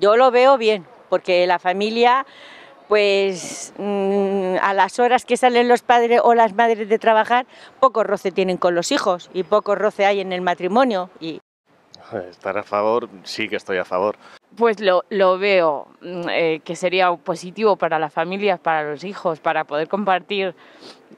Yo lo veo bien, porque la familia, pues mm, a las horas que salen los padres o las madres de trabajar, poco roce tienen con los hijos y poco roce hay en el matrimonio. Y Estar a favor, sí que estoy a favor. Pues lo, lo veo mm, eh, que sería positivo para las familias, para los hijos, para poder compartir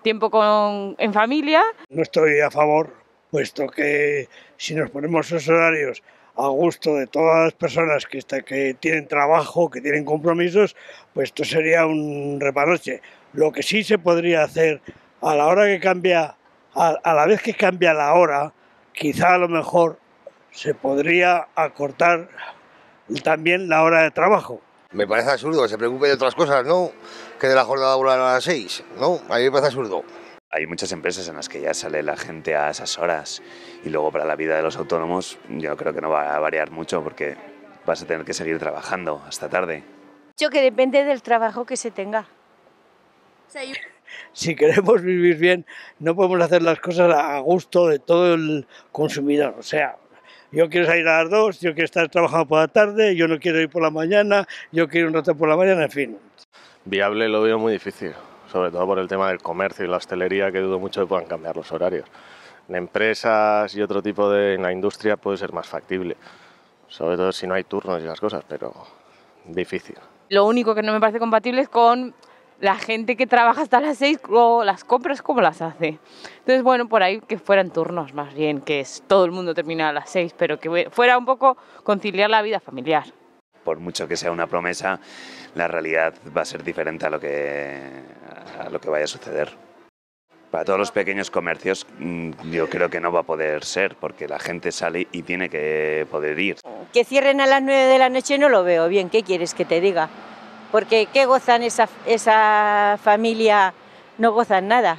tiempo con, en familia. No estoy a favor, puesto que si nos ponemos esos horarios a gusto de todas las personas que, está- que tienen trabajo, que tienen compromisos, pues esto sería un repanoche. Lo que sí se podría hacer a la hora que cambia, a, a la vez que cambia la hora, quizá a lo mejor se podría acortar también la hora de trabajo. Me parece absurdo que se preocupe de otras cosas, ¿no? Que de la jornada laboral a las 6, ¿no? A mí me parece absurdo. Hay muchas empresas en las que ya sale la gente a esas horas y luego para la vida de los autónomos yo creo que no va a variar mucho porque vas a tener que seguir trabajando hasta tarde. yo que depende del trabajo que se tenga. Si queremos vivir bien, no podemos hacer las cosas a gusto de todo el consumidor. O sea, yo quiero salir a las dos, yo quiero estar trabajando por la tarde, yo no quiero ir por la mañana, yo quiero un rato por la mañana, en fin. Viable lo veo muy difícil, sobre todo por el tema del comercio y la hostelería, que dudo mucho que puedan cambiar los horarios. En empresas y otro tipo de... en la industria puede ser más factible, sobre todo si no hay turnos y las cosas, pero difícil. Lo único que no me parece compatible es con la gente que trabaja hasta las seis o las compras como las hace. Entonces, bueno, por ahí que fueran turnos más bien, que es todo el mundo termina a las seis, pero que fuera un poco conciliar la vida familiar. Por mucho que sea una promesa, la realidad va a ser diferente a lo que, a lo que vaya a suceder. Para todos los pequeños comercios mm, yo creo que no va a poder ser porque la gente sale y tiene que poder ir. Que cierren a las 9 de la noche no lo veo bien, ¿qué quieres que te diga? Porque ¿qué gozan esa, esa familia? No gozan nada.